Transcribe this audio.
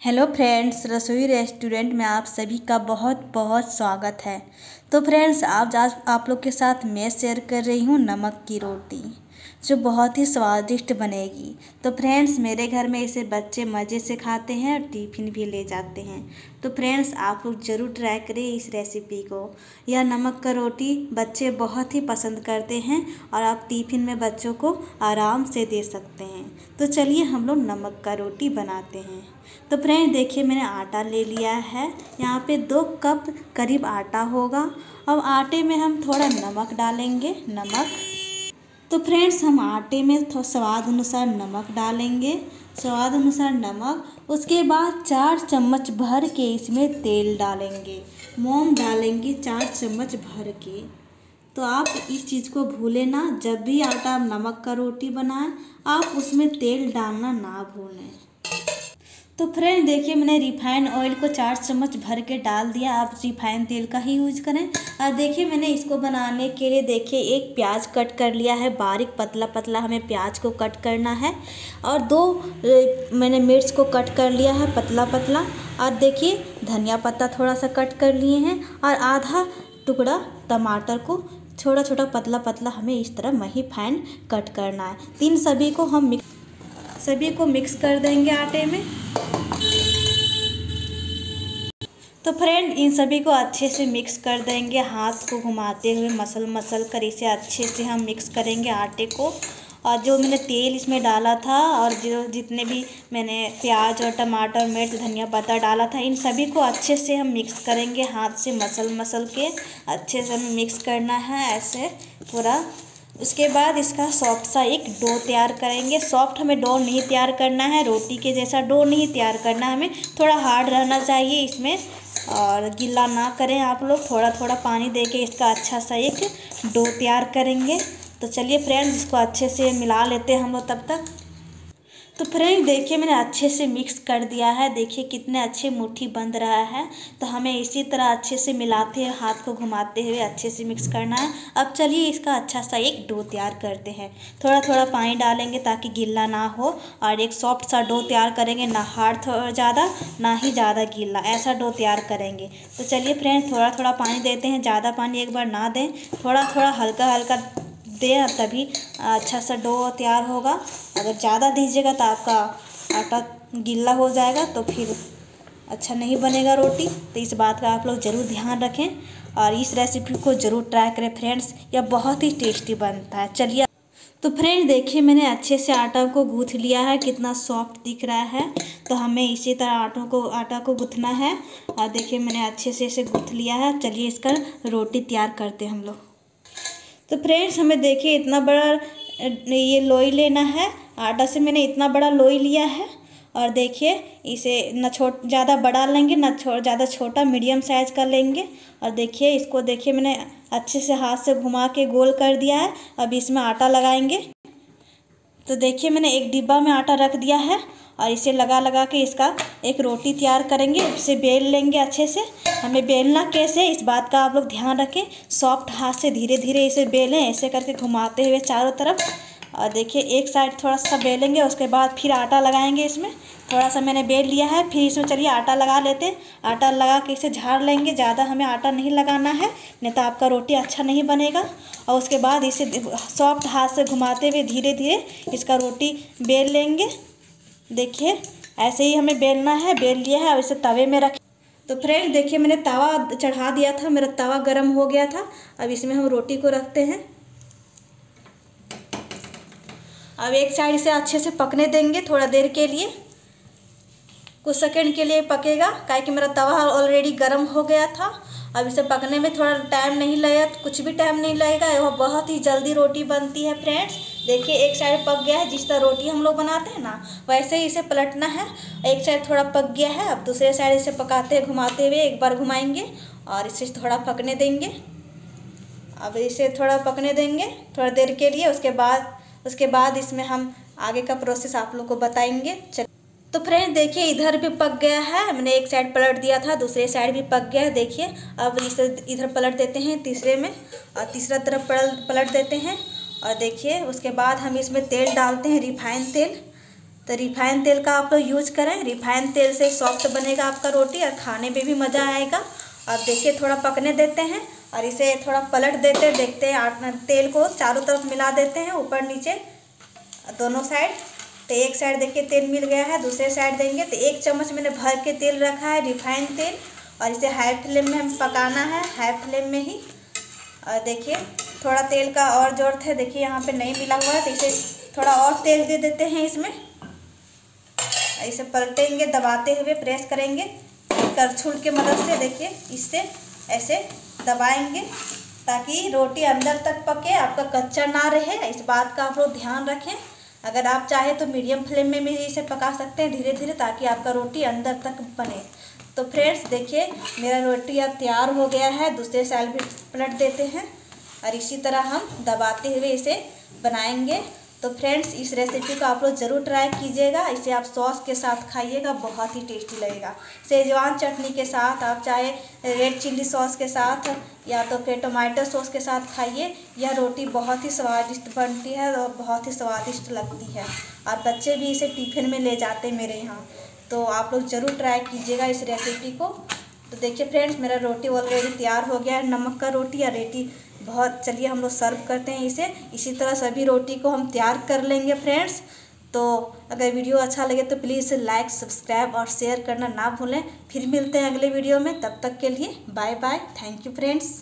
Hello friends, रसोई restaurant में आप सभी का बहुत बहुत स्वागत है। तो फ्रेंड्स आप आज आप लोग के साथ मैं शेयर कर रही हूँ नमक की रोटी। जो बहुत ही स्वादिष्ट बनेगी। तो फ्रेंड्स मेरे घर में इसे बच्चे मज़े से खाते हैं और टिफ़िन भी ले जाते हैं। तो फ्रेंड्स आप लोग ज़रूर ट्राई करें इस रेसिपी को। यह नमक का रोटी बच्चे बहुत ही पसंद करते हैं और आप टिफ़िन में बच्चों को आराम से दे सकते हैं। तो चलिए हम लोग नमक का रोटी बनाते हैं। तो फ्रेंड देखिए मैंने आटा ले लिया है। यहाँ पे दो कप करीब आटा होगा। अब आटे में हम थोड़ा नमक डालेंगे। नमक तो फ्रेंड्स, हम आटे में स्वाद अनुसार नमक डालेंगे। स्वाद अनुसार नमक, उसके बाद चार चम्मच भर के इसमें तेल डालेंगे। मोम डालेंगे चार चम्मच भर के। तो आप इस चीज़ को भूलें ना, जब भी आटा नमक का रोटी बनाएँ, आप उसमें तेल डालना ना भूलें। तो फ्रेंड, देखिए, मैंने रिफाइंड ऑयल को चार चम्मच भर के डाल दिया। आप रिफाइंड तेल का ही यूज़ करें। और देखिए, मैंने इसको बनाने के लिए, देखिए, एक प्याज कट कर लिया है। बारीक, पतला पतला हमें प्याज को कट करना है। और दो मैंने मिर्च को कट कर लिया है, पतला पतला। और देखिए, धनिया पत्ता थोड़ा सा कट कर लिए हैं। और आधा टुकड़ा टमाटर को छोटा छोटा, पतला पतला हमें इस तरह मही फाइन कट करना है। तीन सभी को हम मिक्स सभी को मिक्स कर देंगे आटे में। तो फ्रेंड इन सभी को अच्छे से मिक्स कर देंगे, हाथ को घुमाते हुए मसल मसल कर इसे अच्छे से हम मिक्स करेंगे आटे को। और जो मैंने तेल इसमें डाला था और जो जितने भी मैंने प्याज और टमाटर, मिर्च, धनिया पत्ता डाला था, इन सभी को अच्छे से हम मिक्स करेंगे, हाथ से मसल मसल के अच्छे से हमें मिक्स करना है, ऐसे पूरा उसके बाद इसका सॉफ्ट सा एक डो तैयार करेंगे। सॉफ्ट हमें डो नहीं तैयार करना है। रोटी के जैसा डो नहीं तैयार करना हमें। थोड़ा हार्ड रहना चाहिए इसमें। और गीला ना करें आप लोग। थोड़ा थोड़ा पानी दे के इसका अच्छा सा एक डो तैयार करेंगे। तो चलिए फ्रेंड्स इसको अच्छे से मिला लेते हैं हम लोग तब तक। तो फ्रेंड देखिए, मैंने अच्छे से मिक्स कर दिया है। देखिए कितने अच्छे मुट्ठी बंद रहा है। तो हमें इसी तरह अच्छे से मिलाते हुए हाथ को घुमाते हुए अच्छे से मिक्स करना है। अब चलिए इसका अच्छा सा एक डो तैयार करते हैं। थोड़ा थोड़ा पानी डालेंगे ताकि गीला ना हो और एक सॉफ्ट सा डो तैयार करेंगे। ना हार्ड ज़्यादा, ना ही ज़्यादा गीला। ऐसा डो तैयार करेंगे। तो चलिए फ्रेंड थोड़ा थोड़ा पानी देते हैं। ज़्यादा पानी एक बार ना दें। थोड़ा थोड़ा हल्का हल्का दें तभी अच्छा सा डो तैयार होगा। अगर ज़्यादा दीजिएगा तो आपका आटा गीला हो जाएगा तो फिर अच्छा नहीं बनेगा रोटी। तो इस बात का आप लोग ज़रूर ध्यान रखें और इस रेसिपी को ज़रूर ट्राई करें फ्रेंड्स यह बहुत ही टेस्टी बनता है। चलिए तो फ्रेंड देखिए, मैंने अच्छे से आटा को गूँथ लिया है, कितना सॉफ्ट दिख रहा है। तो हमें इसी तरह आटों को, आटा को गूँथना है। और देखिए, मैंने अच्छे से इसे गूँथ लिया है। चलिए, इसका रोटी तैयार करते हैं हम लोग। तो फ्रेंड्स, हमें देखिए इतना बड़ा ये लोई लेना है। आटा से मैंने इतना बड़ा लोई लिया है। और देखिए, इसे न छोट, ज़्यादा बड़ा लेंगे, न छो, ज़्यादा छोटा, मीडियम साइज़ का लेंगे। और देखिए, इसको देखिए, मैंने अच्छे से हाथ से घुमा के गोल कर दिया है। अब इसमें आटा लगाएँगे। तो देखिए, मैंने एक डिब्बा में आटा रख दिया है। और इसे लगा लगा के इसका एक रोटी तैयार करेंगे इसे बेल लेंगे अच्छे से। हमें बेलना कैसे इस बात का आप लोग ध्यान रखें। सॉफ्ट हाथ से धीरे धीरे इसे बेलें, ऐसे करके घुमाते हुए चारों तरफ़। और देखिए, एक साइड थोड़ा सा बेलेंगे, उसके बाद फिर आटा लगाएँगे इसमें। थोड़ा सा मैंने बेल लिया है, फिर इसमें चलिए आटा लगा लेते हैं। आटा लगा के इसे झाड़ लेंगे, ज़्यादा हमें आटा नहीं लगाना है, नहीं तो आपका रोटी अच्छा नहीं बनेगा। और उसके बाद इसे सॉफ्ट हाथ से घुमाते हुए धीरे धीरे इसका रोटी बेल लेंगे। देखिए, ऐसे ही हमें बेलना है, बेल लिया है इसे तवे में रख तो फ्रेंड देखिए, मैंने तवा चढ़ा दिया था, मेरा तवा गर्म हो गया था। अब इसमें हम रोटी को रखते हैं। अब एक साइड से अच्छे से पकने देंगे थोड़ा देर के लिए। कुछ सेकंड के लिए पकेगा क्या कि मेरा तवा ऑलरेडी गर्म हो गया था। अब इसे पकने में थोड़ा टाइम नहीं लगेगा कुछ भी टाइम नहीं लगेगा वह बहुत ही जल्दी रोटी बनती है फ्रेंड्स देखिए, एक साइड पक गया है, जिस तरह रोटी हम लोग बनाते हैं ना, वैसे ही इसे पलटना है। एक साइड थोड़ा पक गया है, अब दूसरे साइड इसे पकाते, घुमाते हुए एक बार घुमाएँगे, और इसे थोड़ा पकने देंगे। अब इसे थोड़ा पकने देंगे, थोड़ा देर के लिए, उसके बाद उसके बाद इसमें हम आगे का प्रोसेस आप लोग को बताएँगे। तो फ्रेंड देखिए, इधर भी पक गया है। मैंने एक साइड पलट दिया था, दूसरे साइड भी पक गया है, देखिए। अब इसे इधर पलट देते हैं, तीसरे में। और तीसरा तरफ़ पलट देते हैं। और देखिए, उसके बाद हम इसमें तेल डालते हैं, रिफाइन तेल। तो रिफाइन तेल का आप लोग यूज़ करें। रिफाइन तेल से सॉफ्ट बनेगा आपका रोटी और खाने में भी मज़ा आएगा। अब देखिए, थोड़ा पकने देते हैं। और इसे थोड़ा पलट देते, देखते हैं तेल को चारों तरफ़ मिला देते हैं, ऊपर नीचे, दोनों साइड तो एक साइड देखिए तेल मिल गया है, दूसरे साइड देंगे तो एक चम्मच मैंने भर के तेल रखा है रिफाइंड तेल। और इसे हाई फ्लेम में हम पकाना है हाई फ्लेम में ही। और देखिए, थोड़ा तेल का और ज़रूरत है देखिए यहाँ पे नहीं मिला हुआ है तो इसे थोड़ा और तेल दे देते हैं इसमें। इसे पलटेंगे, दबाते हुए प्रेस करेंगे, करछुल के मदद से। देखिए, इससे ऐसे दबाएँगे, ताकि रोटी अंदर तक पके, आपका कच्चा ना रहे। इस बात का आप लोग ध्यान रखें। अगर आप चाहे तो मीडियम फ्लेम में भी इसे पका सकते हैं धीरे धीरे ताकि आपका रोटी अंदर तक बने। तो फ्रेंड्स देखिए, मेरा रोटी अब तैयार हो गया है। दूसरे साइड भी पलट देते हैं और इसी तरह हम दबाते हुए इसे बनाएँगे। तो फ्रेंड्स इस रेसिपी को आप लोग ज़रूर ट्राई कीजिएगा। इसे आप सॉस के साथ खाइएगा, बहुत ही टेस्टी लगेगा। सेजवान चटनी के साथ आप चाहे रेड चिल्ली सॉस के साथ या तो फिर टोमेटो सॉस के साथ खाइए। यह रोटी बहुत ही स्वादिष्ट बनती है और बहुत ही स्वादिष्ट लगती है। और बच्चे भी इसे टिफ़िन में ले जाते हैं मेरे यहाँ। तो आप लोग ज़रूर ट्राई कीजिएगा इस रेसिपी को। तो देखिए फ्रेंड्स मेरा रोटी ऑलरेडी तैयार हो गया है। नमक का रोटी या रेटी बहुत, चलिए हम लोग सर्व करते हैं इसे। इसी तरह सभी रोटी को हम तैयार कर लेंगे फ्रेंड्स तो अगर वीडियो अच्छा लगे तो प्लीज़ लाइक सब्सक्राइब और शेयर करना ना भूलें। फिर मिलते हैं अगले वीडियो में। तब तक के लिए bye bye thank you friends